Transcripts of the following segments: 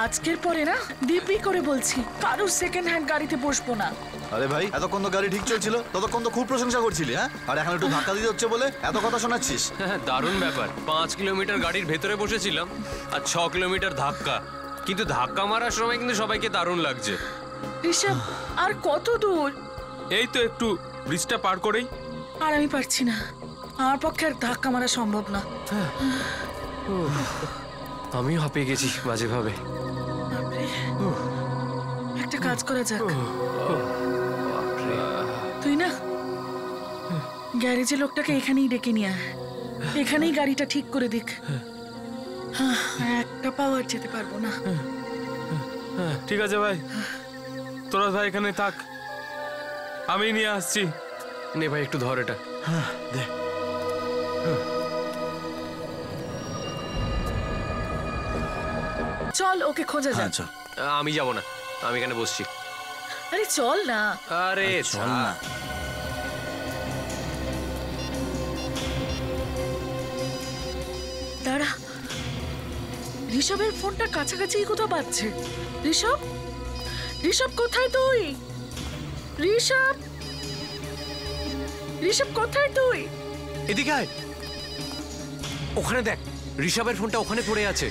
আজকের পরে না দিব্যি করে বলছি কারোর সেকেন্ড হ্যান্ড গাড়িতে বসবো না। আরে ভাই এতক্ষণ তো গাড়ি ঠিক চলছিল ততক্ষণ তো খুব প্রশংসা করছিলি হ্যাঁ? আর এখন একটু ধাক্কা দিতে হচ্ছে বলে এত কথা শোনাচ্ছিস? হ্যাঁ দারুণ ব্যাপার পাঁচ কিলোমিটার গাড়ির ভেতরে বসেছিলাম আর ছ কিলোমিটার ধাক্কা। কিন্তু ধাক্কা মারার সময় কিন্তু সবাইকে দারুণ লাগছে। ঋষভ আর কত দূর? এই তো একটু ব্রিজটা পার করেই। আর আমি পারছি না। আমার পক্ষে আর ধাক্কা মারা সম্ভব না। আমিও হাঁপিয়ে গেছি বাজেভাবে। একটা কাজ করা যাক। তুই না গ্যারেজে লোকটাকে এখানেই ডেকে নিয়ে এখানেই গাড়িটা ঠিক করে দিক। হ্যাঁ, একটা পাওয়ার যেতে পারব না। ঠিক আছে ভাই। তোরা ভাই এখানে থাক। আমি নিয়ে আসছি। নে ভাই একটু ধর এটা। চল ওকে খোঁজা যাক। আচ্ছা আমি যাব না। আমি এখানে বসছি। আরে চল না। আরে চল না। দাঁড়া। ঋষভের ফোনটা কাছাকাছি কোথাও পাচ্ছে ঋষভ? ঋষভ কোথায় তুই? ঋষভ? ঋষভ কোথায় তুই? এদিকে আয়। ওখানে দেখ ঋষভের ফোনটা ওখানে পড়ে আছে।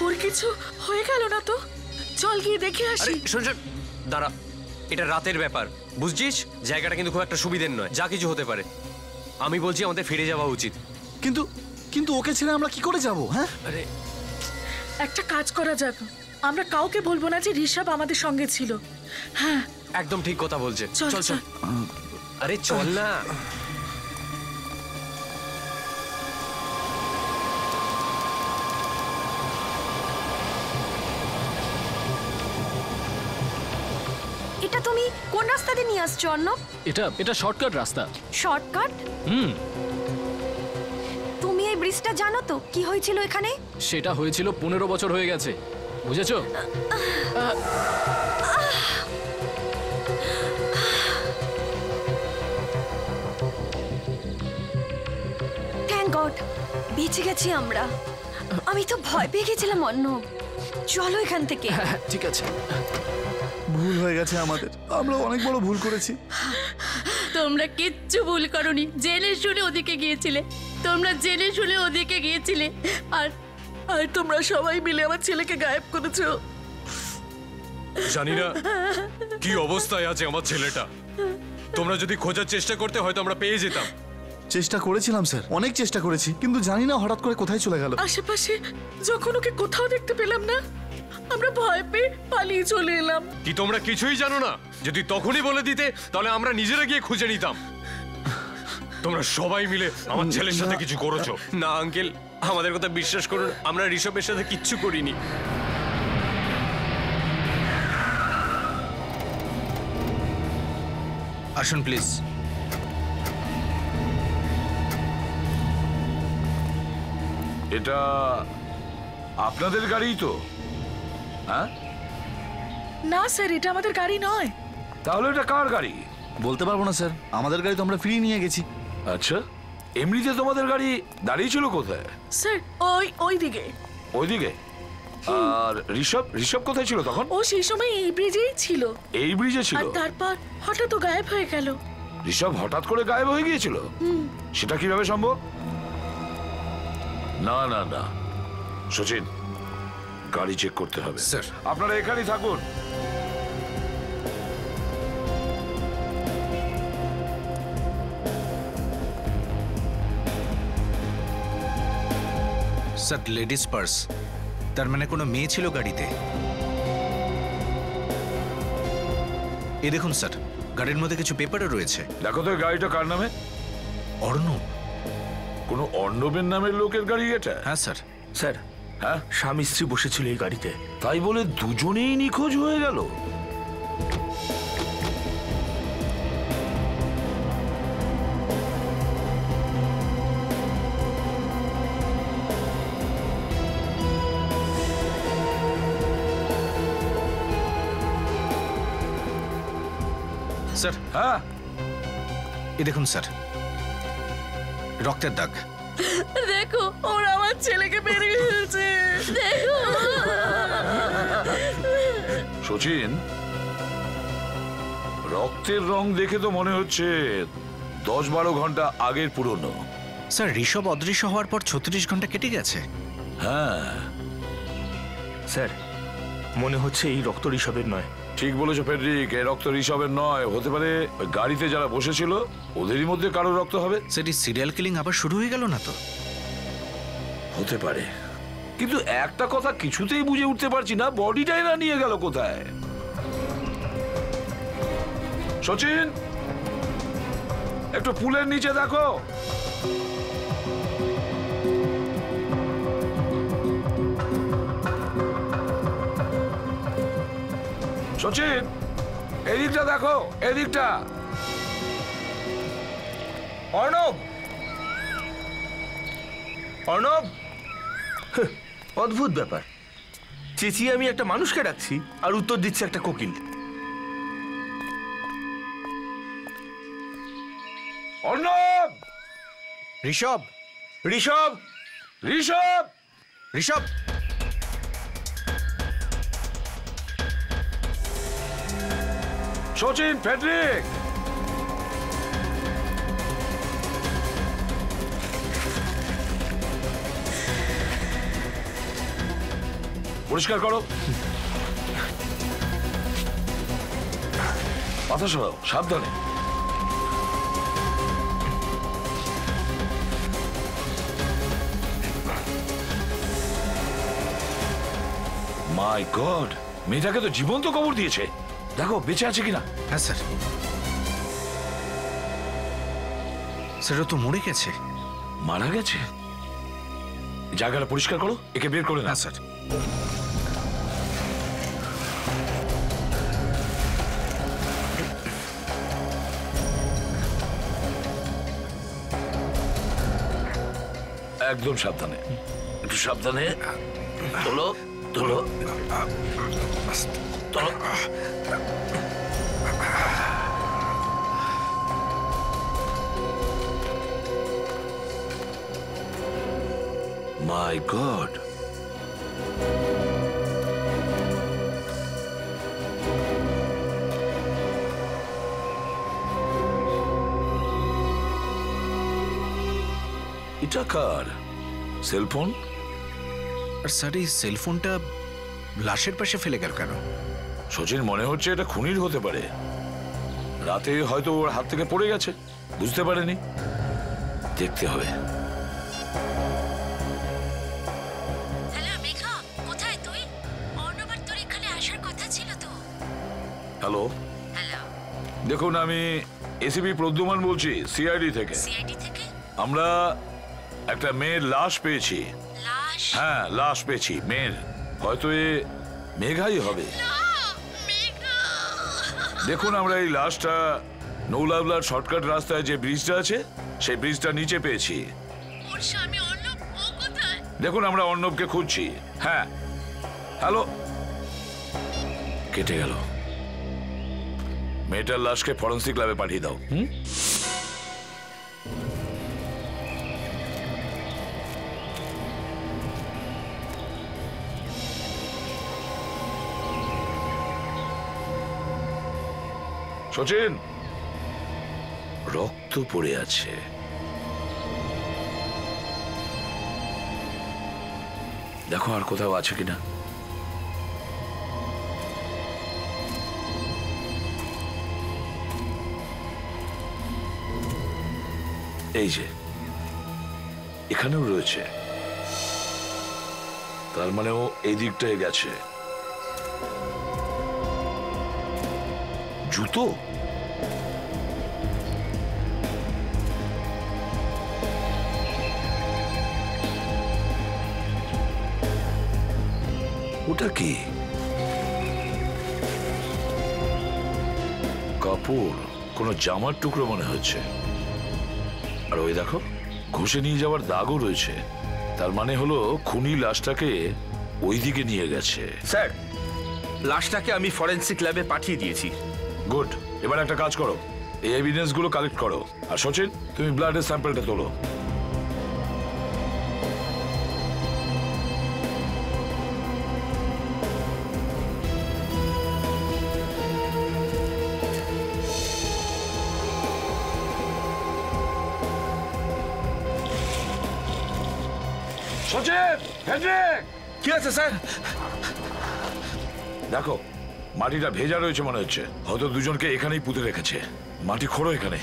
ওর কিছু হয়ে গেল না তো? চল গিয়ে দেখে আসি। শোন শোন দাঁড়া। এটা রাতের ব্যাপার বুঝছিস? জায়গাটা কিন্তু খুব একটা সুবিধের নয় যা কিছু হতে পারে। আমি বলছি আমাদের ফিরে যাওয়া উচিত। কিন্তু কিন্তু ওকে ছেড়ে আমরা কি করে যাব হ্যাঁ? আরে একটা কাজ করা যাক। আমরা কাউকে বলব না যে ঋষভ আমাদের সঙ্গে ছিল। হ্যাঁ। একদম ঠিক কথা বলছে। চল চল চল। চল। আরে চল না। এটা তুমি কোন রাস্তা দিয়ে নিয়ে আসছো অর্ণব? এটা এটা শর্টকাট রাস্তা। শর্টকাট হুম। তুমি এই ব্রিজটা জানো তো কি হয়েছিল এখানে? সেটা হয়েছিল পনেরো বছর হয়ে গেছে। বুঝেছ? থ্যাংক গড বেঁচে গেছি আমরা। আমি তো ভয় পেয়ে গেছিলাম অর্ণব। চলো এখান থেকে। হ্যাঁ ঠিক আছে। ভুল হয়ে গেছে আমাদের। আমরা অনেক বড় ভুল করেছি। তোমরা কিচ্ছু ভুল করনি। জেনে শুনে ওদিকে গিয়েছিলে। তোমরা জেনে শুনে ওদিকে গিয়েছিলে। আর আর তোমরা সবাই মিলে আমার ছেলেকে গায়েব করেছ। জানি না কি অবস্থায় আছে আমার ছেলেটা। তোমরা যদি খোঁজার চেষ্টা করতে হয়তো আমরা পেয়ে যেতাম। চেষ্টা করেছিলাম স্যার। অনেক চেষ্টা করেছি কিন্তু জানি না হঠাৎ করে কোথায় চলে গেল। আশেপাশে যখন ওকে কোথাও দেখতে পেলাম না আমরা ভয় পেয়ে পালিয়ে চলে এলাম। কি তোমরা কিছুই জানো না? যদি তখনই বলে দিতে তাহলে আমরা নিজেরা গিয়ে খুঁজে নিতাম। তোমরা সবাই মিলে আমার ছেলের সাথে কিছু করেছ। না আঙ্কেল আমাদের কথা বিশ্বাস করুন আমরা ঋষভের সাথে কিচ্ছু করিনি। আসুন প্লিজ। এটা আপনাদের গাড়িই তো। হ্যাঁ? না স্যার এটা আমাদের গাড়ি নয়। তাহলে এটা কার গাড়ি? বলতে পারব না স্যার। আমাদের গাড়ি তো আমরা ফিরিয়ে নিয়ে গেছি। আচ্ছা এমনিতে তোমাদের গাড়ি দাঁড়িয়ে ছিল কোথায়? স্যার ওই ওই দিকে। ওইদিকে আর ঋষভ ঋষভ কোথায় ছিল তখন? ও সেই সময় এই ব্রিজেই ছিল। এই ব্রিজে ছিল? আর তারপর হঠাৎ ও গায়েব হয়ে গেল। ঋষভ হঠাৎ করে গায়েব হয়ে গিয়েছিল? সেটা কীভাবে সম্ভব? না না না। সচিন গাড়ি চেক করতে হবে। স্যার। আপনারা এখানেই থাকুন। Sir ladies purse. তার মানে কোনো মেয়ে ছিল গাড়িতে? এই দেখুন স্যার গাড়ির মধ্যে কিছু পেপারও রয়েছে। দেখো তো গাড়িটা কার নামে? অর্ণব। কোনো অর্ণবের নামের লোকের গাড়ি এটা? হ্যাঁ স্যার। স্যার হ্যাঁ? স্বামী স্ত্রী বসেছিল এই গাড়িতে। তাই বলে দুজনেই নিখোঁজ হয়ে গেল। স্যার। হ্যাঁ? এই দেখুন স্যার। রক্তের দাগ। দেখো ওরা আমার ছেলেকে মেরে ফেলছে। দেখো। সচিন রক্তের রং দেখে তো মনে হচ্ছে দশ বারো ঘণ্টা আগের পুরনো। স্যার ঋষভ অদৃশ্য হওয়ার পর ছত্রিশ ঘণ্টা কেটে গেছে। হ্যাঁ। স্যার মনে হচ্ছে এই রক্ত ঋষভের নয়। ঠিক বলেছ ফেডরিক এই রক্ত ঋষভের নয়। হতে পারে গাড়িতে যারা বসেছিল ওদেরই মধ্যে কারও রক্ত হবে। সেটি সিরিয়াল কিলিং আবার শুরু হয়ে গেল না তো? হতে পারে। কিন্তু একটা কথা কিছুতেই বুঝে উঠতে পারছি না বডিটাই না নিয়ে গেল কোথায়? সচিন একটু পুলের নিচে দেখো। সচিন এদিকটা দেখো এদিকটা। অর্ণব! অর্ণব! অদ্ভুত ব্যাপার। চেঁচিয়ে আমি একটা মানুষকে ডাকছি আর উত্তর দিচ্ছে একটা কোকিল। অর্ণব! ঋষভ! ঋষভ! ঋষভ! ঋষভ! সচিন ফেডরিক পরিষ্কার করো। মাথা সরাও সাবধানে। মাই গড মেয়েটাকে তো জীবন্ত কবর দিয়েছে। দেখো বেঁচে আছে কিনা? হ্যাঁ স্যার। স্যার তো মরে গেছে। মারা গেছে? জায়গাটা পরিষ্কার করো একে বের করে না হ্যাঁ স্যার। একদম সাবধানে। একটু সাবধানে। তোলো তোলো। তোলো মাই গড এটা কার? সেলফোন আর স্যার, এই সেলফোনটা লাশের পাশে ফেলে গেল কেন? সচিন মনে হচ্ছে এটা খুনির হতে পারে। রাতে হয়তো ওর হাত থেকে পড়ে গেছে বুঝতে পারেনি। দেখতে হবে। হ্যালো দেখুন আমি এসিপি প্রদ্যুমান বলছি সিআইডি থেকে। আমরা একটা মেয়ের লাশ পেয়েছি। হ্যাঁ লাশ পেয়েছি মেয়ের। হয়তো এ মেঘাই হবে। দেখুন আমরা এই লাশটা নৌলাবলার শর্টকাট রাস্তায় যে ব্রিজটা আছে সেই ব্রিজটা নিচে পেয়েছি। দেখুন আমরা অর্ণবকে খুঁজছি। হ্যাঁ। হ্যালো। কেটে গেল। মেয়েটার লাশকে ফরেন্সিক ল্যাবে পাঠিয়ে দাও। হুম? সচিন! রক্ত পড়ে আছে। দেখো আর কোথাও আছে কিনা। এই যে, এখানেও রয়েছে। তার মানে ও এই দিকটায় গেছে। জুতো? ওটা কি? কাপড়, কোনো জামার টুকরো মনে হচ্ছে। আর ওই দেখো, ঘষে নিয়ে যাওয়ার দাগও রয়েছে। তার মানে হলো, খুনি লাশটাকে ওইদিকে নিয়ে গেছে। স্যার, লাশটাকে আমি ফরেন্সিক ল্যাবে পাঠিয়ে দিয়েছি। গুড এবার একটা কাজ করো। এই এভিডেন্সগুলো কালেক্ট করো। আর সচিন তুমি ব্লাডের স্যাম্পলটা তোলো। কি আছে স্যার? দেখো মাটিটা ভেজা রয়েছে মনে হচ্ছে। হয়তো দুজনকে এখানেই পুঁতে রেখেছে। মাটি খোঁড়ো এখানে।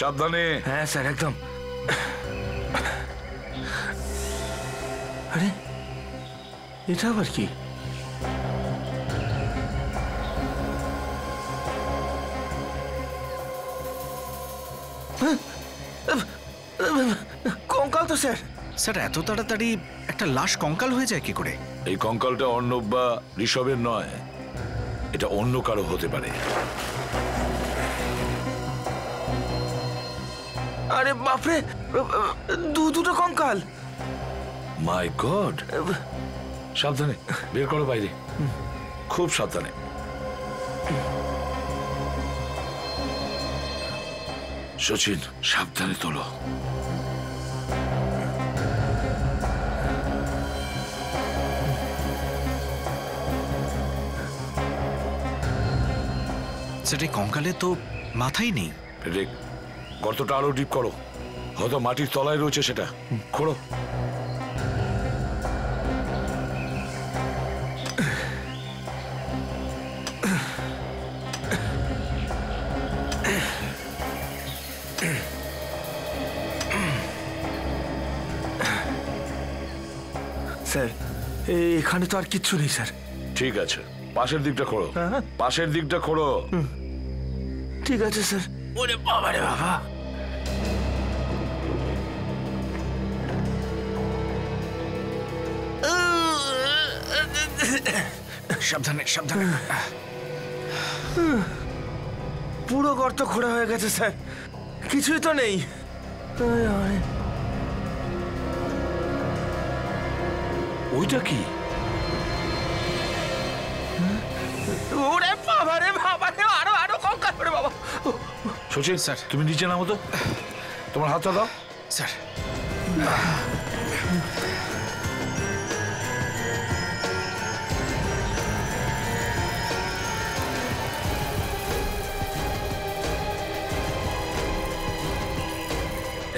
সাবধানে। হ্যাঁ স্যার একদম। আরে এটা আবার কি? হ্যাঁ? কঙ্কাল তো স্যার। স্যার এত তাড়াতাড়ি একটা লাশ কঙ্কাল হয়ে যায় কি করে? এই কঙ্কালটা অর্ণব বা ঋষভের নয় এটা অন্য কারও হতে পারে। আরে বাপরে দু দুটো কঙ্কাল। মাই গড সাবধানে বের করো বাইরে। খুব সাবধানে। সচিন সাবধানে তোলো। এই কঙ্কালে তো মাথাই নেই। রেক গর্তটা আরও ডিপ করো। হয়তো মাটির তলায় রয়েছে সেটা। খোড়ো। স্যার এখানে তো আর কিচ্ছু নেই স্যার। ঠিক আছে। পাশের দিকটা খোড়ো। হ্যাঁ। পাশের দিকটা খোড়ো। ঠিক আছে স্যার। ওরে বাবা রে বাবা। সাবধানে সাবধানে। পুরো গর্ত খোঁড়া হয়ে গেছে স্যার। কিছুই তো নেই। আয়, আয়। ওইটা কি? ওরে বাবা রে বাবা রে আরও আরও কঙ্কাল ওরে বাবা। সচিন স্যার তুমি নিচে নামো তো। তোমার হাতটা দাও। স্যার।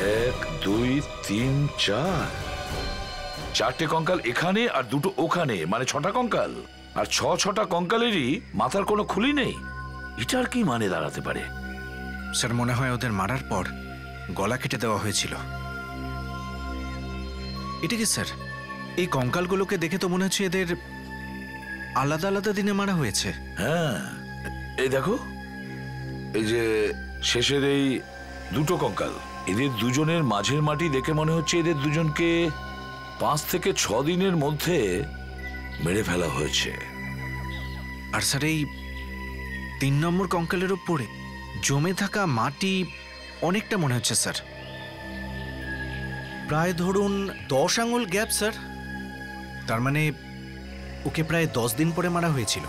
এক দুই তিন চার। চারটে কঙ্কাল এখানে আর দুটো ওখানে মানে ছটা কঙ্কাল। আর ছ ছটা কঙ্কালেরই মাথার কোনো খুলি নেই। এটার কি মানে দাঁড়াতে পারে? স্যার মনে হয় ওদের মারার পর গলা কেটে দেওয়া হয়েছিল। এটা কি স্যার? এই কঙ্কালগুলোকে দেখে তো মনে হচ্ছে এদের আলাদা আলাদা দিনে মারা হয়েছে। হ্যাঁ। এই দেখো এই যে শেষের এই দুটো কঙ্কাল। এদের দুজনের মাঝের মাটি দেখে মনে হচ্ছে এদের দুজনকে পাঁচ থেকে ছ দিনের মধ্যে মেরে ফেলা হয়েছে। আর স্যার এই তিন নম্বর কঙ্কালের উপরে জমে থাকা মাটি অনেকটা মনে হচ্ছে স্যার। প্রায় ধরুন দশ আঙুল গ্যাপ স্যার। তার মানে ওকে প্রায় দশ দিন পরে মারা হয়েছিল।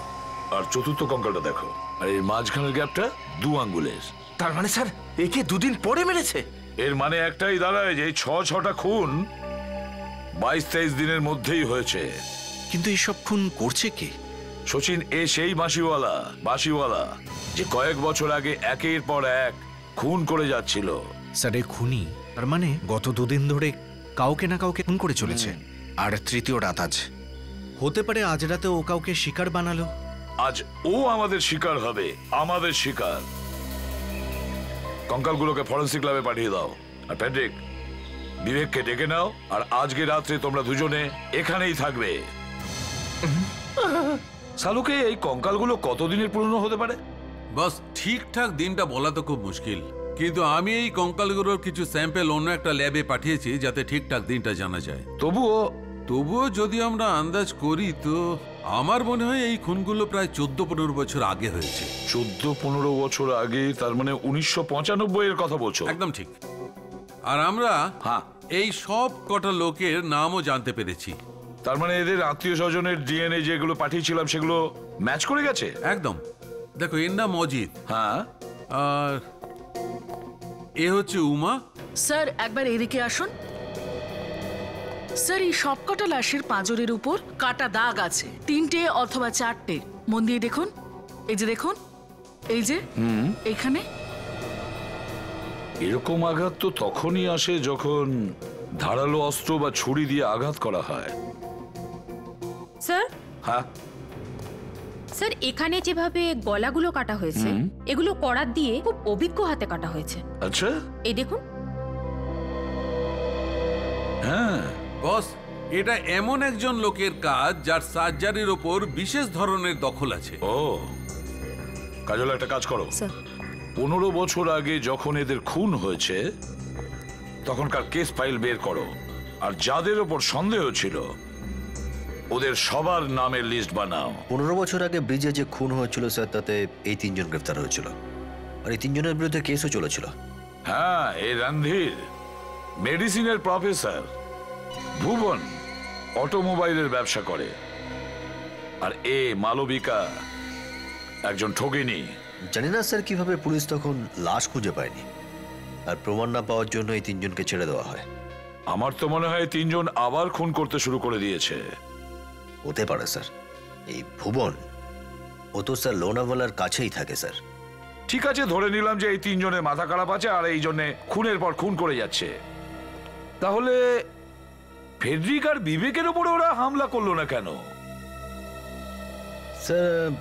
আর চতুর্থ কঙ্কালটা দেখো। আর এর মাঝখানের গ্যাপটা দু আঙ্গুলের তার মানে স্যার একে দুদিন পরে মেরেছে? এর মানে একটাই দাঁড়ায় যে এই ছ ছটা খুন বাইশ তেইশ দিনের মধ্যেই হয়েছে। কিন্তু এইসব খুন করছে কে? শচীন এ সেই বাঁশিওয়ালা বাঁশিওয়ালা যে কয়েক বছর আগে একের পর এক খুন করে যাচ্ছিল। স্যার এই খুনি তার মানে গত দুদিন ধরে কাউকে না কাউকে খুন করে চলেছে। আর তৃতীয় রাত আজ। হতে পারে আজ রাতে ও কাউকে শিকার বানালো। আজ ও আমাদের শিকার হবে আমাদের শিকার। কঙ্কালগুলোকে ফরেন্সিক ল্যাবে পাঠিয়ে দাও। আর প্যাড্রিক বিবেককে ডেকে নাও আর আজকে রাত্রে তোমরা দুজনে এখানেই থাকবে। সালুকে এই কঙ্কালগুলো কতদিনের পুরনো হতে পারে? বাস ঠিকঠাক দিনটা বলা তো খুব মুশকিল। কিন্তু আমি এই কঙ্কালগুলোর কিছু স্যাম্পেল অন্য একটা ল্যাবে পাঠিয়েছি যাতে ঠিকঠাক দিনটা জানা যায়। তবুও তবুও যদি আমরা আন্দাজ করি তো আমার মনে হয় এই খুনগুলো প্রায় চোদ্দ পনেরো বছর আগে হয়েছে। চোদ্দ পনেরো বছর আগে তার মানে উনিশশো পঁচানব্বই এর কথা বলছো? একদম ঠিক। আর আমরা হ্যাঁ। এই সব কটা লোকের নামও জানতে পেরেছি। তার মানে এদের আত্মীয় স্বজনের ডিএনএ যেগুলো পাঠিয়েছিলাম সেগুলো ম্যাচ করে গেছে? একদম। দেখো এর নাম অজিত। হ্যাঁ। আর এ হচ্ছে উমা। স্যার একবার এদিকে আসুন। স্যার এই সবকটা লাশের পাঁজরের উপর কাটা দাগ আছে। তিনটে অথবা চারটে। মন দিয়ে দেখুন। এই যে দেখুন। এই যে। এইখানে এরকম আঘাত তো তখনই আসে যখন ধারালো অস্ত্র বা ছুরি দিয়ে আঘাত করা হয়। স্যার? হ্যাঁ। স্যার এখানে যেভাবে গলাগুলো কাটা হয়েছে এগুলো করাত দিয়ে খুব অভিজ্ঞ হাতে কাটা হয়েছে। আচ্ছা। এই দেখুন। হ্যাঁ। বস এটা এমন একজন লোকের কাজ যার সার্জারির ওপর বিশেষ ধরনের দখল আছে। ও কাজল একটা কাজ করো। স্যার। পনেরো বছর আগে যখন এদের খুন হয়েছে তখনকার কেস ফাইল বের করো। আর যাদের ওপর সন্দেহ ছিল ওদের সবার নামের লিস্ট বানাও। পনেরো বছর আগে ব্রিজে যে খুন হয়েছিল স্যার তাতে এই তিনজন গ্রেফতার হয়েছিল। আর এই তিনজনের বিরুদ্ধে কেসও চলেছিল। হ্যাঁ এই রণধীর মেডিসিনের প্রফেসর। ভুবন অটোমোবাইলের ব্যবসা করে। আর এ মালবিকা একজন ঠগিনী। জানি না স্যার কীভাবে পুলিশ তখন লাশ খুঁজে পায়নি। আর প্রমাণ না পাওয়ার জন্য এই তিনজনকে ছেড়ে দেওয়া হয়। আমার তো মনে হয় তিনজন আবার খুন করতে শুরু করে দিয়েছে। হতে পারে স্যার। এই ভুবন ও তো স্যার লোনাওয়ালার কাছেই থাকে স্যার। ঠিক আছে ধরে নিলাম যে এই তিনজনের মাথা খারাপ আছে আর এই জন্য খুনের পর খুন করে যাচ্ছে। তাহলে ফেডরিক আর বিবেকের উপরে ওরা হামলা করল না কেন? স্যার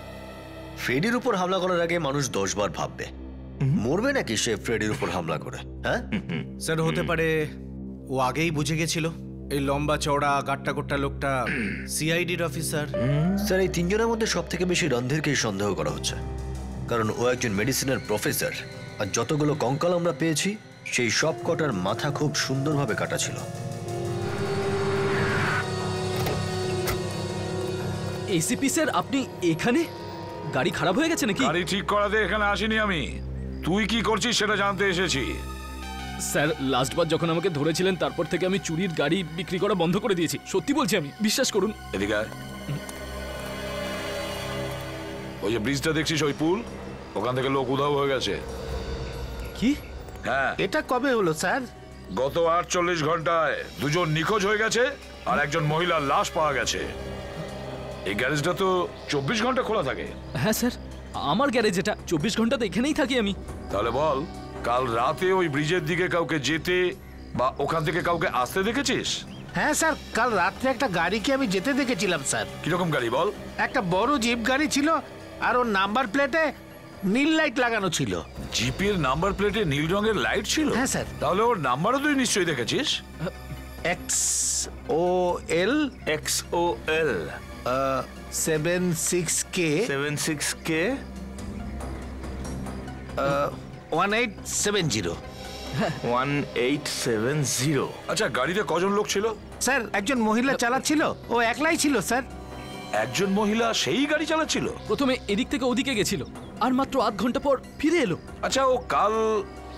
ফ্রেডির উপর হামলা করার আগে মানুষ দশবার ভাববে। মরবে নাকি সে ফ্রেডির উপর হামলা করে হ্যাঁ? স্যার হতে পারে ও আগেই বুঝে গেছিল। এই লম্বা চওড়া গাট্টা গোট্টা লোকটা সিআইডির অফিসার স্যার এই তিনজনের মধ্যে সব থেকে বেশি রন্ধেরকেই সন্দেহ করা হচ্ছে। কারণ ও একজন মেডিসিনের প্রফেসর আর যতগুলো কঙ্কাল আমরা পেয়েছি সেই সব কটার মাথা খুব সুন্দরভাবে কাটা ছিল। এসিপি স্যার আপনি এখানে? গাড়ি খারাপ হয়ে গেছে নাকি? গাড়ি ঠিক করাতে এখানে আসিনি আমি। তুই কি করছিস সেটা জানতে এসেছি। স্যার লাস্টবার যখন আমাকে ধরেছিলেন তারপর থেকে আমি চুরির গাড়ি বিক্রি করা বন্ধ করে দিয়েছি। সত্যি বলছি আমি বিশ্বাস করুন। এদিকে ওই যে ব্রিজটা দেখছিস ওই পুল? ওখান থেকে লোক উধাও হয়ে গেছে। কি? হ্যাঁ। এটা কবে হলো স্যার? গত আটচল্লিশ ঘন্টায় দুজন নিখোঁজ হয়ে গেছে আর একজন মহিলার লাশ পাওয়া গেছে। এই গ্যারেজটা তো চব্বিশ ঘণ্টা খোলা থাকে। হ্যাঁ স্যার। আমার গ্যারেজ এটা। চব্বিশ ঘণ্টা তো এখানেই থাকি আমি। তাহলে বল কাল রাতে ওই ব্রিজের দিকে কাউকে যেতে বা ওখান থেকে কাউকে আসতে দেখেছিস? হ্যাঁ স্যার। কাল রাত্রে একটা গাড়িকে আমি যেতে দেখেছিলাম স্যার। কীরকম গাড়ি বল? একটা বড় জিপ গাড়ি ছিল আর ওর নাম্বার প্লেটে নীল লাইট লাগানো ছিল। জিপের নাম্বার প্লেটে নীল রঙের লাইট ছিল? হ্যাঁ, স্যার। তাহলে ওর নাম্বারও তুই নিশ্চয়ই দেখেছিস? X O L? X O L. Seven six K seven six K one eight seven zero one eight seven zero আচ্ছা গাড়িতে কজন লোক ছিল? স্যার একজন মহিলা চালাচ্ছিল। ও একলাই ছিল স্যার। একজন মহিলা সেই গাড়ি চালাচ্ছিল? প্রথমে এদিক থেকে ওদিকে গেছিল। আর মাত্র আধ ঘণ্টা পর ফিরে এলো। আচ্ছা ও কাল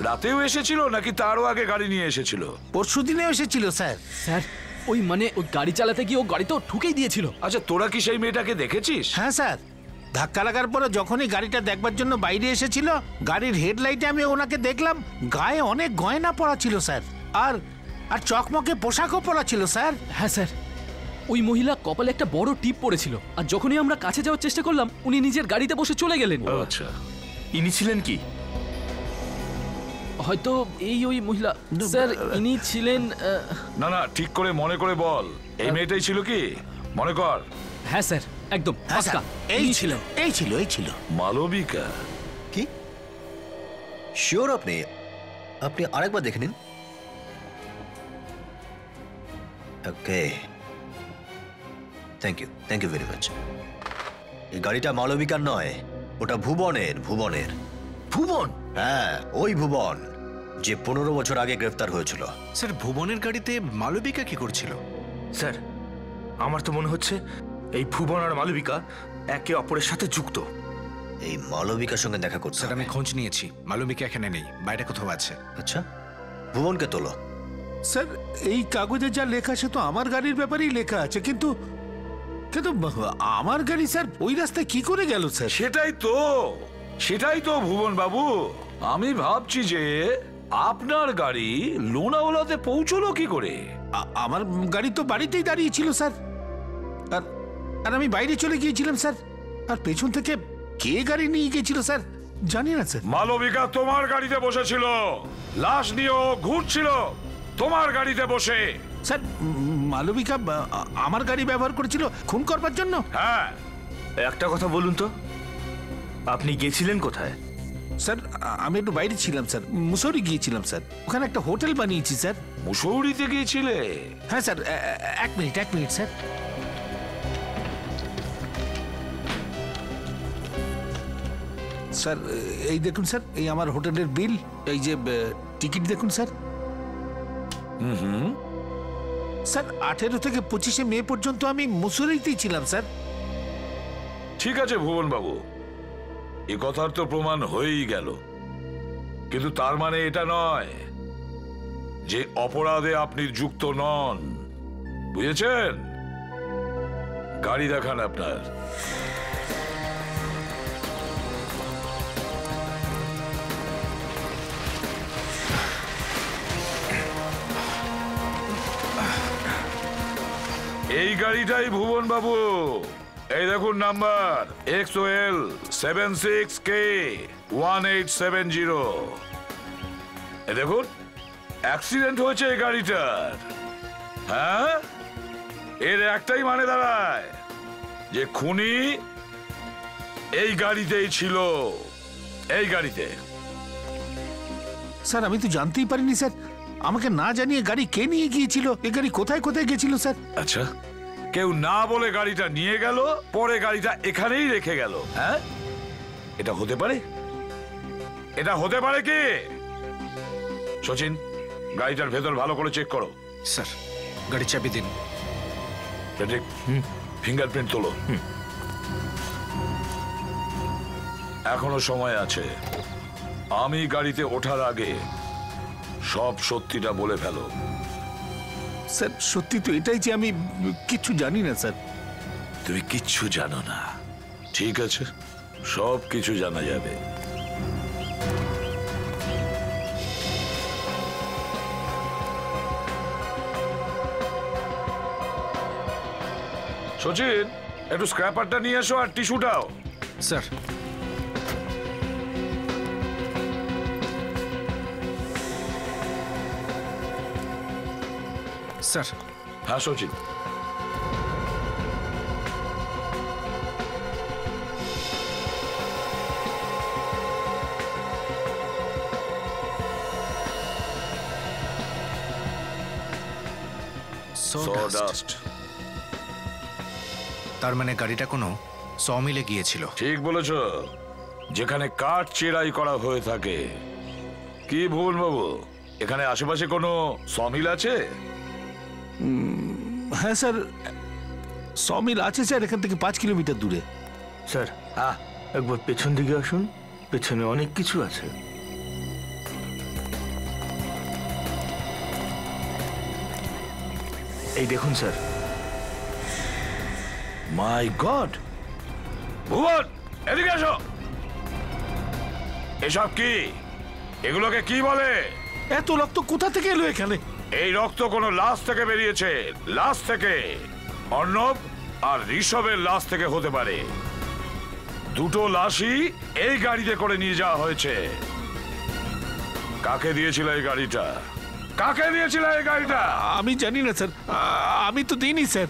রাতেও এসেছিল নাকি তারও আগে গাড়ি নিয়ে এসেছিল? পরশু দিনেও এসেছিল স্যার। স্যার ওই মানে ওই গাড়ি চালাতে গিয়ে ও গাড়ি তো ঠুকেই দিয়েছিল। আচ্ছা তোরা কি সেই মেয়েটাকে দেখেছিস? হ্যাঁ স্যার। ধাক্কা লাগার পরে যখনই গাড়িটা দেখবার জন্য বাইরে এসেছিল গাড়ির হেডলাইটে আমি ওনাকে দেখলাম গায়ে অনেক গয়না পরা ছিল স্যার। আর আর চকমকে পোশাকও পরা ছিল স্যার। হ্যাঁ স্যার। ওই মহিলা কপালে একটা বড় টিপ পড়েছিল আর যখনই আমরা কাছে যাওয়ার চেষ্টা করলাম উনি নিজের গাড়িতে বসে চলে গেলেন। আচ্ছা। ইনি ছিলেন কি? হয়তো এই ওই মহিলা স্যার ইনি ছিলেন না না ঠিক করে মনে করে বল। এই মেয়েটাই ছিল কি? মনে কর। হ্যাঁ স্যার একদম হ্যাঁ, এই ছিল এই ছিল এই ছিল। মালবিকা। কি? শিওর আপনি আপনি আরেকবার দেখে নিন। Okay thank you thank you very much এই গাড়িটা মালবিকার নয় ওটা ভুবনের ভুবনের। ভুবন? হ্যাঁ ওই ভুবন। যে পনেরো বছর আগে গ্রেফতার হয়েছিল। স্যার ভুবনের গাড়িতে মালবিকা কি করছিল? স্যার আমার তো মনে হচ্ছে এই ভুবন আর মালবিকা একে অপরের সাথে যুক্ত। এই মালবিকার সঙ্গে দেখা করছে স্যার আমি খোঁজ নিয়েছি। মালবিকা এখানে নেই বাইরে কোথাও আছে। আচ্ছা ভুবনকে তোলো। স্যার এই কাগজে যা লেখা সে তো আমার গাড়ির ব্যাপারেই লেখা আছে কিন্তু কিন্তু আমার গাড়ি স্যার ওই রাস্তায় কি করে গেল স্যার? সেটাই তো সেটাই তো ভুবন বাবু আমি ভাবছি যে আপনার গাড়ি লোনাওলাতে পৌঁছলো কি করে? আমার গাড়ি তো বাড়িতেই দাঁড়িয়ে ছিল স্যার। আর আর আমি বাইরে চলে গিয়েছিলাম স্যার। আর পেছন থেকে কে গাড়ি নিয়ে গিয়েছিল স্যার? জানি না স্যার। মালবিকা তোমার গাড়িতে বসেছিল। লাশ নিয়ে ঘুরছিল। তোমার গাড়িতে বসে। স্যার মালবিকা আমার গাড়ি ব্যবহার করেছিল খুন করবার জন্য? হ্যাঁ। একটা কথা বলুন তো। আপনি গেছিলেন কোথায়? স্যার আমি একটু বাইরে ছিলাম স্যার। মুসৌরি গিয়েছিলাম স্যার। ওখানে একটা হোটেল বানিয়েছি স্যার। মুসৌরিতে গিয়েছিলে? হ্যাঁ স্যার এক মিনিট এক মিনিট স্যার। স্যার এই দেখুন স্যার এই আমার হোটেলের বিল এই যে টিকিট দেখুন স্যার। হুম স্যার আঠেরো থেকে পঁচিশে মে পর্যন্ত আমি মুসৌরিতেই ছিলাম স্যার। ঠিক আছে ভুবন বাবু এ কথার তো প্রমাণ হয়েই গেল। কিন্তু তার মানে এটা নয় যে অপরাধে আপনি যুক্ত নন। বুঝেছেন? গাড়ি দেখান আপনার। এই গাড়িটাই ভুবন বাবু এই দেখুন number X O L seven six K one eight seven zero দেখুন অ্যাক্সিডেন্ট হয়েছে এই গাড়িটার। হ্যাঁ? এর একটাই মানে দাঁড়ায় যে খুনি এই গাড়িতেই ছিল। এই গাড়িতে। স্যার আমি তো জানতেই পারিনি স্যার। আমাকে না জানিয়ে গাড়ি কে নিয়ে গিয়েছিল? এ গাড়ি কোথায় কোথায় গেছিল স্যার? আচ্ছা কেউ না বলে গাড়িটা নিয়ে গেল পরে গাড়িটা এখানেই রেখে গেল হ্যাঁ? এটা হতে পারে? এটা হতে পারে কি? সচিন গাড়িটার ভেতর ভালো করে চেক করো। স্যার গাড়ি চাবি দিন। ফিঙ্গারপ্রিন্ট তোলো। এখনও সময় আছে। আমি গাড়িতে ওঠার আগে সব সত্যিটা বলে ফেলো। স্যার সত্যি তো এটাই যে আমি কিছু জানি না স্যার। তুমি কিচ্ছু জানো না। ঠিক আছে সব কিছু জানা যাবে। সচিন একটু স্ক্র্যাপারটা নিয়ে এসো আর টিস্যুটাও স্যার স্যার হ্যাঁ সচিন. তার মানে গাড়িটা কোনো সমিলে গিয়েছিল। ঠিক বলেছ। যেখানে কাঠ চেরাই করা হয়ে থাকে। কি ভুবন বাবু? এখানে আশেপাশে কোনো সমিল আছে? হ্যাঁ স্যার। সমিল আছে স্যার এখান থেকে পাঁচ কিলোমিটার দূরে। স্যার একবার পেছন দিকে আসুন। পেছনে অনেক কিছু আছে। এই দেখুন স্যার। মাই গড ভুবন এদিকে এসো। এসব কি? এগুলোকে কি বলে? এত রক্ত কোথা থেকে এলো এখানে? এই রক্ত কোনো লাশ থেকে বেরিয়েছে। লাশ থেকে। অর্ণব আর ঋষভের লাশ থেকে হতে পারে। দুটো লাশই এই গাড়িতে করে নিয়ে যাওয়া হয়েছে। কাকে দিয়েছিল এই গাড়িটা? কাকে দিয়েছিল এই গাড়িটা? আমি জানি না স্যার। আমি তো দিইনি স্যার।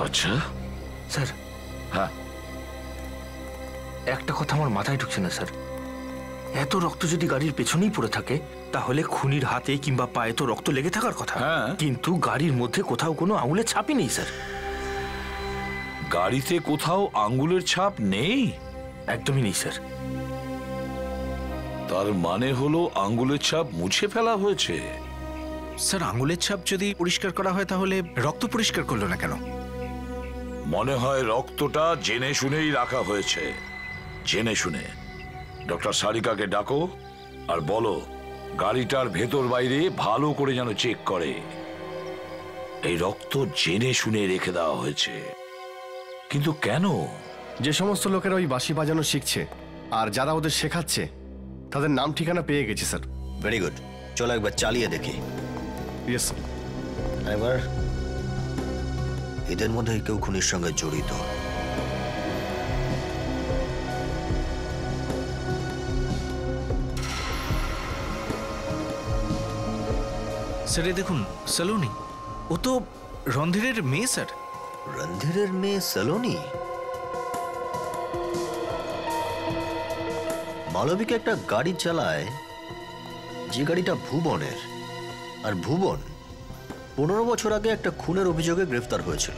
আচ্ছা। স্যার। হ্যাঁ। একটা কথা আমার মাথায় ঢুকছে না স্যার। এত রক্ত যদি গাড়ির পেছনেই পড়ে থাকে তাহলে খুনির হাতে কিংবা পায়ে তো রক্ত লেগে থাকার কথা। হ্যাঁ। কিন্তু গাড়ির মধ্যে কোথাও কোনো আঙুলের ছাপই নেই স্যার। গাড়িতে কোথাও আঙ্গুলের ছাপ নেই? একদমই নেই স্যার। তার মানে হলো আঙ্গুলের ছাপ মুছে ফেলা হয়েছে। স্যার আঙুলের ছাপ যদি পরিষ্কার করা হয় তাহলে রক্ত পরিষ্কার করল না কেন? মনে হয় রক্তটা জেনে শুনেই রাখা হয়েছে। জেনে শুনে। ডক্টর সারিকাকে ডাকো আর বলো গাড়িটার ভেতর বাইরে ভালো করে যেন চেক করে। এই রক্ত জেনে শুনে রেখে দেওয়া হয়েছে। কিন্তু কেন? যে সমস্ত লোকেরা ওই বাঁশি বাজানো শিখছে আর যারা ওদের শেখাচ্ছে তাদের নাম ঠিকানা পেয়ে গেছি স্যার। ভেরি গুড চলো একবার চালিয়ে দেখি। ইয়েস এবার এদের মধ্যে কেউ খুনির সঙ্গে জড়িত। স্যার দেখুন সালোনি ও তো রন্ধীরের মেয়ে, স্যার। রন্ধীরের মেয়ে সালোনি মালবিকা একটা গাড়ি চালায়, যে গাড়িটা ভুবনের। আর ভুবন পনেরো বছর আগে একটা খুনের অভিযোগে গ্রেফতার হয়েছিল।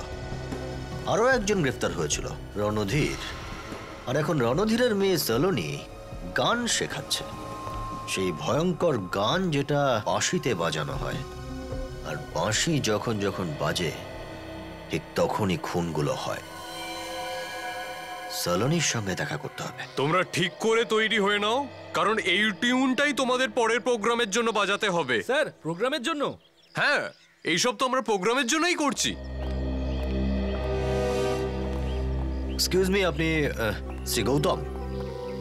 আরও একজন গ্রেফতার হয়েছিল, রণধীর। আর এখন রণধীরের মেয়ে সালোনি গান শেখাচ্ছে। সেই ভয়ঙ্কর গান যেটা বাঁশিতে বাজানো হয়। আর বাঁশি যখন যখন বাজে ঠিক তখনই খুনগুলো হয়। সালোনির সঙ্গে দেখা করতে হবে। তোমরা ঠিক করে তৈরি হয়ে নাও কারণ এই টিউনটাই তোমাদের পরের প্রোগ্রামের জন্য বাজাতে হবে। স্যার প্রোগ্রামের জন্য? হ্যাঁ এইসব তো আমরা প্রোগ্রামের জন্যই করছি। এক্সকিউজ মি আপনি আহ, শ্রী গৌতম?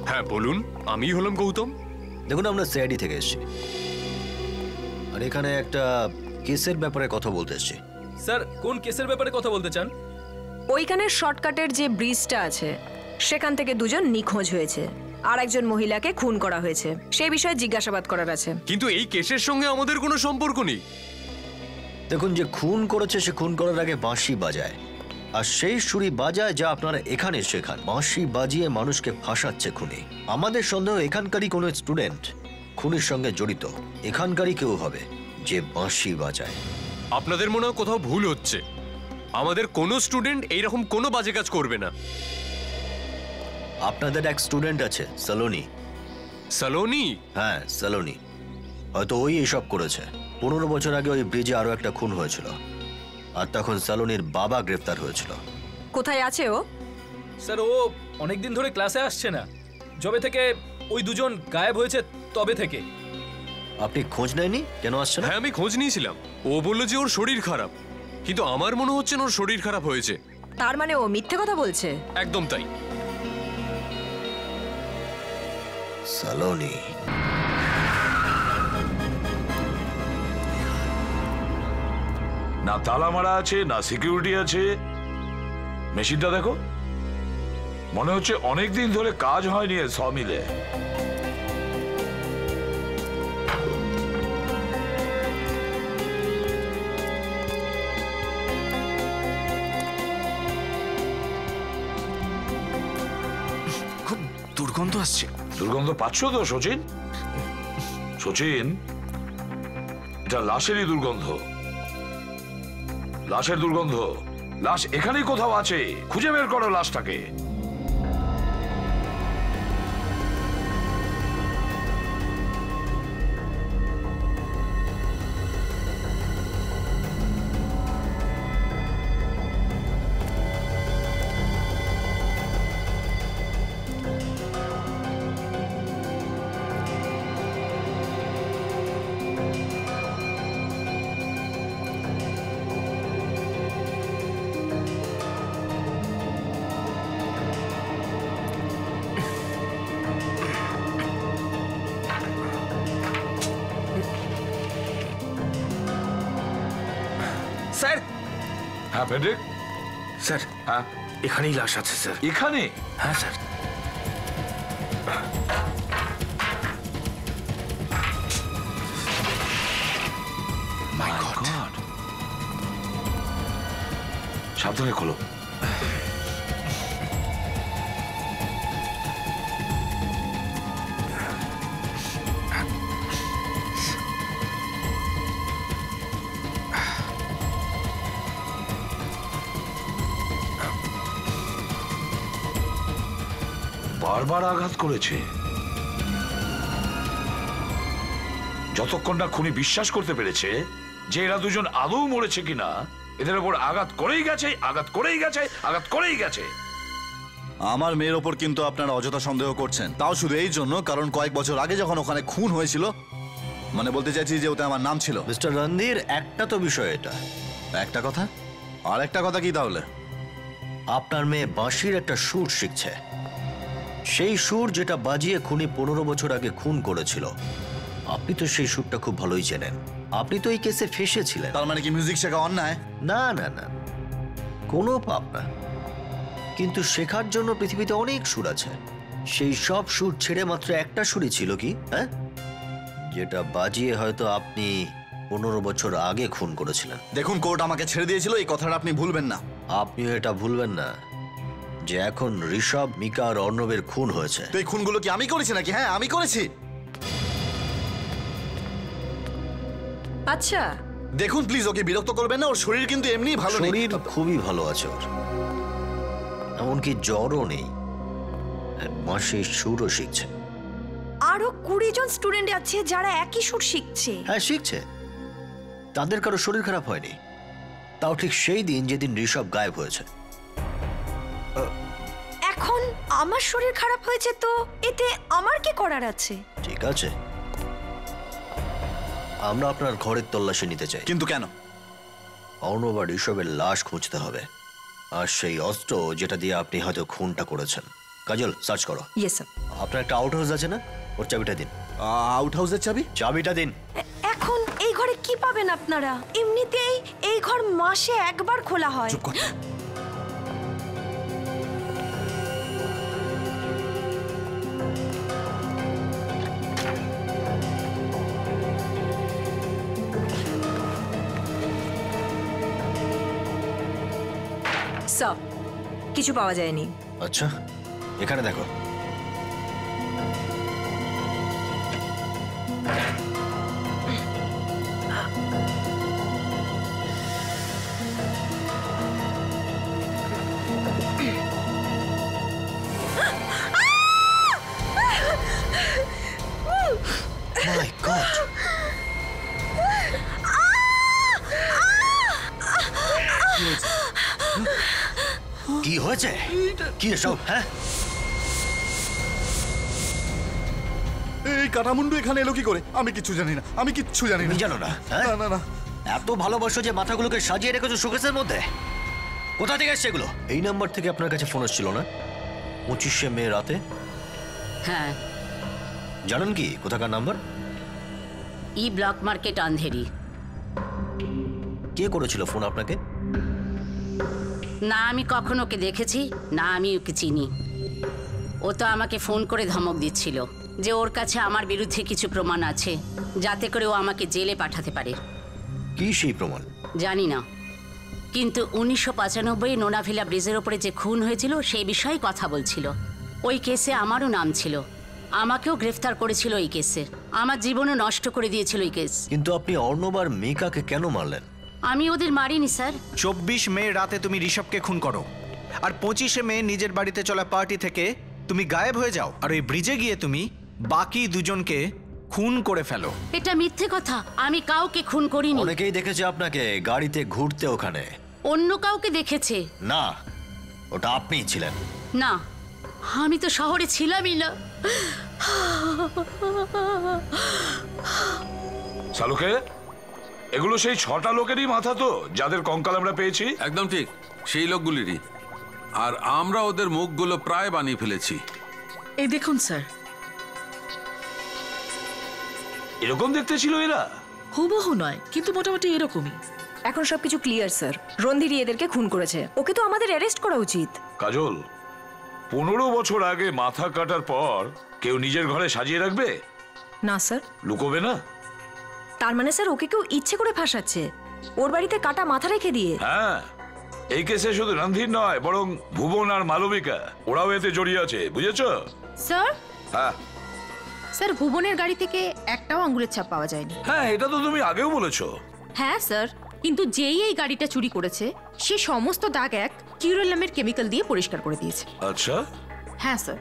হ্যাঁ বলুন আমি হলাম গৌতম। দেখুন আমরা সিআইডি থেকে এসেছি। আর এখানে একটা কেসের ব্যাপারে কথা বলতে এসেছি। স্যার কোন কেসের ব্যাপারে কথা বলতে চান? ওইখানে শর্টকাটের যে ব্রিজটা আছে সেখান থেকে দুজন নিখোঁজ হয়েছে। আর একজন মহিলাকে খুন করা হয়েছে। সেই বিষয়ে জিজ্ঞাসাবাদ করার আছে। কিন্তু এই কেসের সঙ্গে আমাদের কোনো সম্পর্ক নেই। দেখুন যে খুন করেছে সে খুন করার আগে বাঁশি বাজায়। আর সেই সুরি বাজায় যা আপনারা এখানে শেখান। বাঁশি বাজিয়ে মানুষকে ফাঁসাচ্ছে খুনি। আমাদের সন্দেহ এখানকারই কোনো স্টুডেন্ট খুনির সঙ্গে জড়িত। এখানকারই কেউ হবে যে বাঁশি বাজায়। আপনাদের মনে হয় কোথাও ভুল হচ্ছে। আমাদের কোনো স্টুডেন্ট এইরকম কোনো বাজে কাজ করবে না। আপনাদের এক স্টুডেন্ট আছে সালোনি। সালোনি? হ্যাঁ সালোনি। হয়তো ওই এসব করেছে। পনেরো বছর আগে ওই ব্রিজে আরও একটা খুন হয়েছিল। আর তখন সালোনির বাবা গ্রেফতার হয়েছিল। কোথায় আছে ও? স্যার ও অনেকদিন ধরে ক্লাসে আসছে না। যবে থেকে ওই দুজন গায়েব হয়েছে তবে থেকে। আপনি খোঁজ নেয়নি কেন আসছে না হ্যাঁ আমি খোঁজ নিয়েছিলাম। ও বলল যে ওর শরীর খারাপ। কিন্তু আমার মনে হচ্ছে না ওর শরীর খারাপ হয়েছে। তার মানে ও মিথ্যে কথা বলছে? একদম তাই। সালোনি না তালা মারা আছে না সিকিউরিটি আছে। মেশিনটা দেখো। মনে হচ্ছে অনেক দিন ধরে কাজ হয়নি সব মিলে। খুব দুর্গন্ধ আসছে। দুর্গন্ধ পাচ্ছ তো সচিন সচিন এটা লাশেরই দুর্গন্ধ। লাশের দুর্গন্ধ। লাশ এখানেই কোথাও আছে। খুঁজে বের করো লাশটাকে। হ্যাঁ স্যার হ্যাঁ? এখানেই লাশ আছে স্যার। এখানে? হ্যাঁ স্যার। সাবধানে খোলো। বারবার আঘাত করেছে। যতক্ষণ না খুনি বিশ্বাস করতে পেরেছে যে এরা দুজন আদৌ মরেছে কিনা এদের ওপর আঘাত করেই গেছে আঘাত করেই গেছে আঘাত করেই গেছে। আমার মেয়ের ওপর কিন্তু আপনারা অযথা সন্দেহ করছেন। তাও শুধু এই জন্য কারণ কয়েক বছর আগে যখন ওখানে খুন হয়েছিল মানে বলতে চাইছি যে ওতে আমার নাম ছিল। মিস্টার রণধীর একটা তো বিষয় এটা। একটা কথা? আর একটা কথা কি তাহলে? আপনার মেয়ে বাঁশির একটা সুর শিখছে। সেই সুর যেটা বাজিয়ে খুনি পনেরো বছর আগে খুন করেছিল। আপনি তো সেই সুরটা খুব ভালোই চেনেন। আপনি তো এই কেসে ফেসেছিলেন। তার মানে কি মিউজিক শেখা অন্যায়? না না না। কোনো পাপ না। কিন্তু শেখার জন্য পৃথিবীতে অনেক সুর আছে। সেই সব সুর ছেড়ে মাত্র একটা সুরই ছিল কি হ্যাঁ? যেটা বাজিয়ে হয়তো আপনি পনেরো বছর আগে খুন করেছিলেন। দেখুন কোর্ট আমাকে ছেড়ে দিয়েছিল এই কথাটা আপনি ভুলবেন না। আপনিও এটা ভুলবেন না। যে এখন ঋষভ মিকা আর অর্ণবের খুন হয়েছে। তো এই খুনগুলো কি আমি করেছি নাকি? হ্যাঁ আমি করেছি। আচ্ছা। দেখুন প্লিজ ওকে বিরক্ত করবেন না ওর শরীর কিন্তু এমনি ভালো নেই। শরীর খুবই ভালো আছে ওর। এমনকি জ্বরও নেই। এক মাসে সুরও শিখছে। আরও কুড়ি জন স্টুডেন্ট আছে যারা একই সুর শিখছে। হ্যাঁ শিখছে। তাদের কারও শরীর খারাপ হয়নি। তাও ঠিক সেই দিন যেদিন ঋষভ গায়েব হয়েছে। এখন আমার শরীর খারাপ হয়েছে তো এতে আমার কি করার আছে? ঠিক আছে। আমরা আপনার ঘরের তল্লাশি নিতে চাই। কিন্তু কেন? অর্ণব আর ঋষভের লাশ খুঁজতে হবে। আর সেই অস্ত্র যেটা দিয়ে আপনি হয়তো খুনটা করেছেন। কাজল সার্চ করো। ইয়েস স্যার আপনার একটা আউট হাউস আছে না? ওর চাবিটা দিন। আউট হাউসের চাবি? চাবিটা দিন। এখন এই ঘরে কি পাবেন আপনারা? এমনিতেই এই ঘর মাসে একবার খোলা হয়। স্যার কিছু পাওয়া যায়নি। আচ্ছা এখানে দেখো। এই কাটামুন্ডু এখানে এলো কি করে? আমি কিচ্ছু জানি না। আমি কিচ্ছু জানি না। জানো না হ্যাঁ? না না না। এত ভালোবাসো যে মাথাগুলোকে সাজিয়ে রেখেছো শোকেসের মধ্যে? কোথা থেকে এসছে এগুলো? এই নাম্বার থেকে আপনার কাছে ফোন এসেছিল না? পঁচিশে মে রাতে? হ্যাঁ। জানেন কি? কোথাকার number? E block market Andheri. কে করেছিল ফোন আপনাকে? না আমি কখনো ওকে দেখেছি না আমি ওকে চিনি। ও তো আমাকে ফোন করে ধমক দিচ্ছিল। যে ওর কাছে আমার বিরুদ্ধে কিছু প্রমাণ আছে যাতে করে ও আমাকে জেলে পাঠাতে পারে। কি সেই প্রমাণ? জানি না। কিন্তু উনিশশো পঁচানব্বই নোনাভিলা ব্রিজের ওপরে যে খুন হয়েছিল সেই বিষয়ে কথা বলছিল। ওই কেসে আমারও নাম ছিল। আমাকেও গ্রেফতার করেছিল ওই কেসে। আমার জীবনও নষ্ট করে দিয়েছিল ওই কেস। কিন্তু আপনি অর্ণবার মেকাকে কেন মারলেন? আমি ওদের মারিনি স্যার। চব্বিশ মে রাতে তুমি ঋষভকে খুন করো। আর পঁচিশে মে নিজের বাড়িতে চলা পার্টি থেকে তুমি গায়েব হয়ে যাও। আর ওই ব্রিজে গিয়ে তুমি বাকি দুজনকে খুন করে ফেলো। এটা মিথ্যে কথা। আমি কাউকে খুন করিনি। অনেকেই দেখেছে আপনাকে গাড়িতে ঘুরতে ওখানে। অন্য কাউকে দেখেছে? না ওটা আপনিই ছিলেন। না আমি তো শহরে ছিলামই না। শালুকে এগুলো সেই ছটা লোকেরই মাথা তো যাদের কঙ্কাল আমরা পেয়েছি। একদম ঠিক সেই লোকগুলিরই। আর আমরা ওদের মুখগুলো প্রায় বানিয়ে ফেলেছি। এই দেখুন স্যার এরকম দেখতে ছিল এরা? হুবহু নয় কিন্তু মোটামুটি এরকমই। এখন সবকিছু ক্লিয়ার স্যার রন্ধিরি এদেরকে খুন করেছে। ওকে তো আমাদের অ্যারেস্ট করা উচিত। কাজল পনেরো বছর আগে মাথা কাটার পর কেউ নিজের ঘরে সাজিয়ে রাখবে? না স্যার লুকোবে না? তার মানে স্যার ওকে কেউ ইচ্ছে করে ফাঁসাচ্ছে। ওর বাড়িতে কাটা মাথা রেখে দিয়ে। হ্যাঁ এই কেসে শুধু রণধীর নয় বরং ভুবন আর মালবিকা ওরাও এতে জড়িয়ে আছে বুঝেছ? স্যার হ্যাঁ। স্যার ভুবনের গাড়ি থেকে একটাও আঙ্গুলের ছাপ পাওয়া যায়নি। হ্যাঁ এটা তো তুমি আগেও বলেছ। হ্যাঁ স্যার কিন্তু যেই এই গাড়িটা চুরি করেছে সে সমস্ত দাগ এক কিউরেলামের কেমিক্যাল দিয়ে পরিষ্কার করে দিয়েছে। আচ্ছা? হ্যাঁ স্যার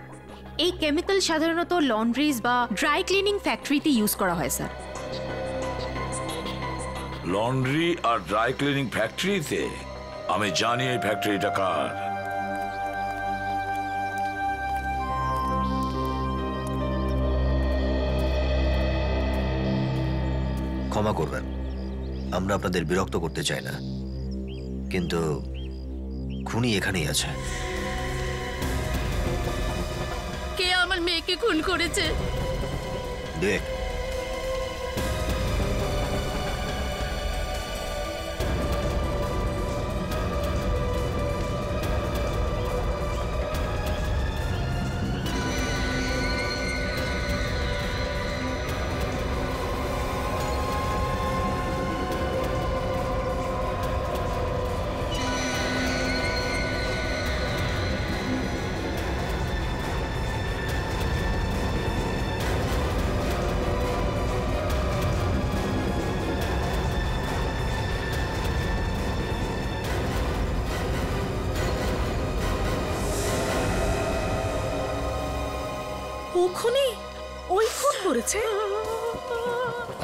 এই কেমিক্যাল সাধারণত লন্ড্রিজ বা ড্রাই ক্লিনিং ফ্যাক্টরিতে ইউজ করা হয় স্যার। লন্ড্রি আর ড্রাই ক্লিনিং ফ্যাক্টরিতে? আমি জানি এই ফ্যাক্টরিটা কার। ক্ষমা করবেন। আমরা আপনাদের বিরক্ত করতে চাই না। কিন্তু খুনি এখানেই আছে। কে আমার মেয়েকে খুন করেছে? দেখ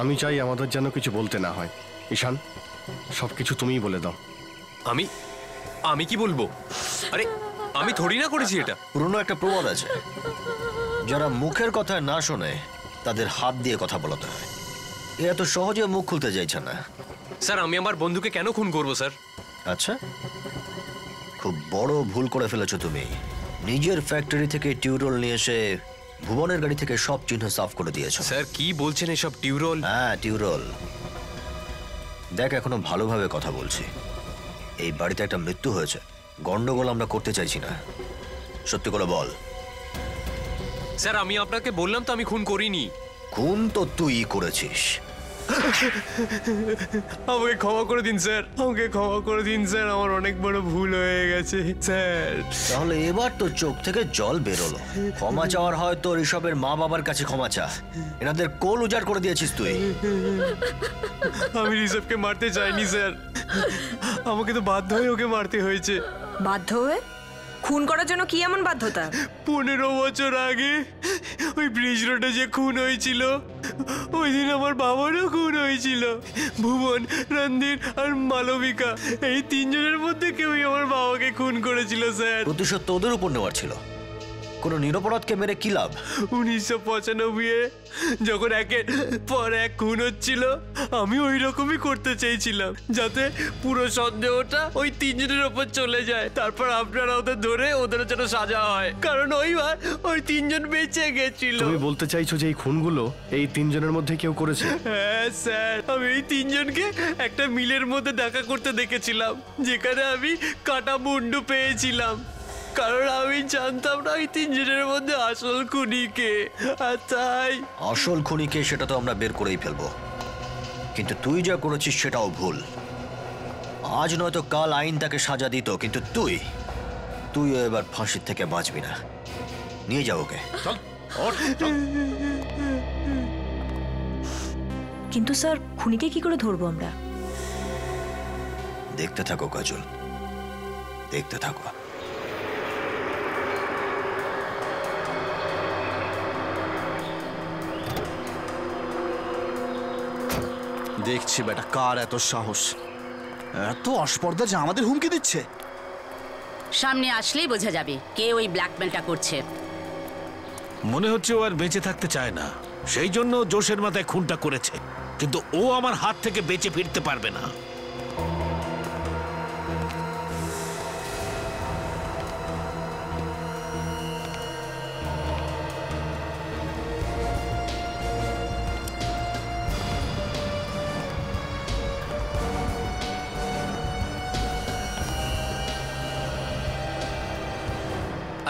আমি চাই আমাদের যেন কিছু বলতে না হয়। ঈশান সব কিছু তুমিই বলে দাও। আমি? আমি কি বলব? আরে আমি থোড়ি না করেছি এটা। পুরনো একটা প্রবাদ আছে। যারা মুখের কথা না শোনে তাদের হাত দিয়ে কথা বলাতে হয়। এ এত সহজে মুখ খুলতে চাইছে না। স্যার আমি আমার বন্ধুকে কেন খুন করব স্যার? আচ্ছা। খুব বড় ভুল করে ফেলেছো তুমি। নিজের ফ্যাক্টরি থেকে টিউরোল নিয়ে এসে ভুবনের গাড়ি থেকে সব চিহ্ন সাফ করে দিয়েছে। স্যার কি বলছেন এসব টিউরোল? হ্যাঁ টিউরোল। দেখ এখনও ভালোভাবে কথা বলছি। এই বাড়িতে একটা মৃত্যু হয়েছে। গন্ডগোল আমরা করতে চাইছি না। সত্যি করে বল। স্যার আমি আপনাকে বললাম তো আমি খুন করিনি। খুন তো তুই করেছিস। আমাকে ক্ষমা করে দিন স্যার। আমাকে ক্ষমা করে দিন স্যার। আমার অনেক বড় ভুল হয়ে গেছে স্যার। তাহলে এবার তো চোখ থেকে জল বেরোলো। ক্ষমা চাওয়ার হয় তো ঋষভের মা বাবার কাছে ক্ষমা চা। এনাদের কোল উজাড় করে দিয়েছিস তুই। আমি ঋষভকে মারতে চাইনি স্যার। আমাকে তো বাধ্য হয়ে ওকে মারতে হয়েছে। বাধ্য হয়ে? খুন করার জন্য কি এমন বাধ্যতা? পনেরো বছর আগে ওই ব্রিজ রোডে যে খুন হয়েছিল ওই দিন আমার বাবারও খুন হয়েছিল। ভুবন রণধীর আর মালবিকা এই তিনজনের মধ্যে কেউই আমার বাবাকে খুন করেছিল স্যার। প্রতিশোধ তোদের উপর নেওয়ার ছিল। কোনো নিরপরাধকে মেরে কি লাভ? উনিশশো পঁচানব্বই যখন একের পর এক খুন হচ্ছিল আমি ওই রকমই করতে চেয়েছিলাম যাতে পুরো সন্দেহটা ওই তিনজনের ওপর চলে যায়। তারপর আপনারা ওদের ধরে ওদের যেন সাজা হয়। কারণ ওইবার ওই তিনজন বেঁচে গেছিল। তুমি বলতে চাইছো যে এই খুনগুলো এই তিনজনের মধ্যে কেউ করেছে? হ্যাঁ স্যার। আমি এই তিনজনকে একটা মিলের মধ্যে দেখা করতে দেখেছিলাম যেখানে আমি কাটা মুন্ডু পেয়েছিলাম। কারণ আমি জানতাম না ওই তিনজনের মধ্যে আসল খুনিকে। আর তাই আসল খুনিকে সেটা তো আমরা বের করেই ফেলব। কিন্তু তুই যা করেছিস সেটাও ভুল। আজ নয়তো কাল আইন তাকে সাজা দিত কিন্তু তুই তুই এবার ফাঁসির থেকে বাঁচবি না। নিয়ে যাও ওকে। কিন্তু স্যার খুনিকে কি করে ধরবো আমরা? দেখতে থাকো কাজল। দেখতে থাকো। দেখছি বেটা কার এত সাহস? এত অস্পর্ধা যে আমাদের হুমকি দিচ্ছে। সামনে আসলেই বোঝা যাবে কে ওই ব্ল্যাকমেলটা করছে। মনে হচ্ছে ও আর বেঁচে থাকতে চায় না। সেই জন্য জোশের মাথায় খুনটা করেছে। কিন্তু ও আমার হাত থেকে বেঁচে ফিরতে পারবে না।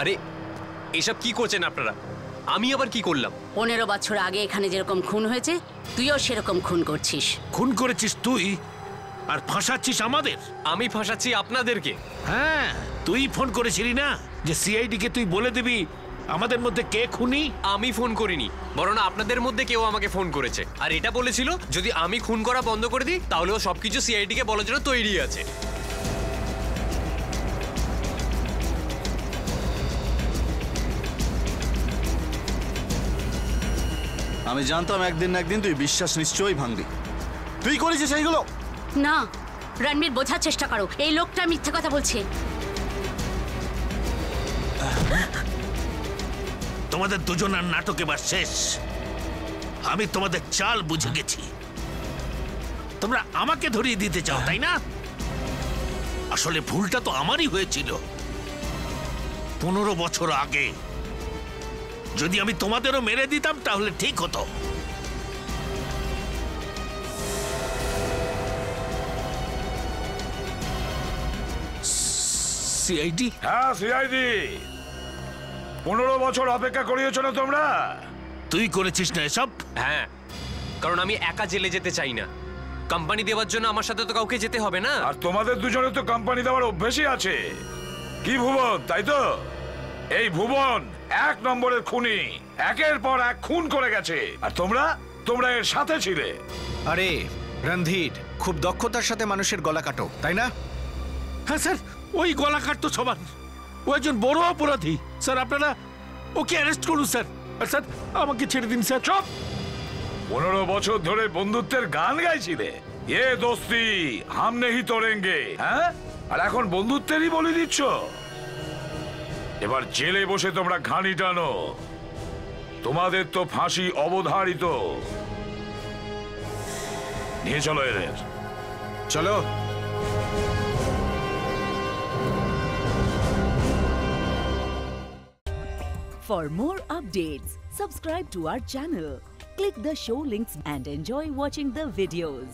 আরে এসব কি করছেন আপনারা? আমি আবার কি করলাম? পনেরো বছর আগে এখানে যেরকম খুন হয়েছে তুইও সেরকম খুন করছিস। খুন করেছিস তুই? আর ফাঁসাচ্ছিস আমাদের? আমি ফাঁসাচ্ছি আপনাদেরকে। হ্যাঁ তুই ফোন করেছিলি না যে সিআইডি কে তুই বলে দিবি আমাদের মধ্যে কে খুনি? আমি ফোন করিনি বরং আপনাদের মধ্যে কেউ আমাকে ফোন করেছে। আর এটা বলেছিল যদি আমি খুন করা বন্ধ করে দিই তাহলেও সবকিছু সিআইডি কে বলার জন্য তৈরি আছে। আমি জানতাম একদিন না একদিন তুই বিশ্বাস নিশ্চয়ই ভাঙবি। তুই করেছিস এইগুলো না রণবীর বোঝার চেষ্টা করো। এই লোকটা মিথ্যে কথা বলছে। তোমাদের দুজনের নাটক এবার শেষ। আমি তোমাদের চাল বুঝে গেছি। তোমরা আমাকে ধরিয়ে দিতে চাও তাই না? আসলে ভুলটা তো আমারই হয়েছিল। পনেরো বছর আগে যদি আমি তোমাদেরও মেরে দিতাম তাহলে ঠিক হতো। সিআইডি হ্যাঁ সিআইডি পনেরো বছর অপেক্ষা করিয়েছ না তোমরা? তুই করেছিস না এসব? হ্যাঁ কারণ আমি একা জেলে যেতে চাই না। কোম্পানি দেওয়ার জন্য আমার সাথে তো কাউকে যেতে হবে না। আর তোমাদের দুজনের তো কোম্পানি দেওয়ার অভ্যেসই আছে। কি ভুবন তাই তো? এই ভুবন! এক নম্বরের খুনি। একের পর এক খুন করে গেছে। আর তোমরা? তোমরা এর সাথে ছিলে। আরে রণধীর খুব দক্ষতার সাথে মানুষের গলা কাটো তাই না? হ্যাঁ স্যার ওই গলা কাটতো সবার। ও একজন বড় অপরাধী। স্যার আপনারা ওকে অ্যারেস্ট করুন স্যার। আর স্যার আমাকে ছেড়ে দিন স্যার। চুপ! পনেরো বছর ধরে বন্ধুত্বের গান গাইছিলে। এ দোস্তি হাম নেহি তোরেঙ্গে হ্যাঁ? আর এখন বন্ধুত্বেরই বলে দিচ্ছ? এবার জেলে বসে তোমরা ঘানি টানো তোমাদের তো ফাঁসি অবধারিত নিয়ে চলো এদের চলো For more updates, subscribe to our channel, click the show links and enjoy watching the videos.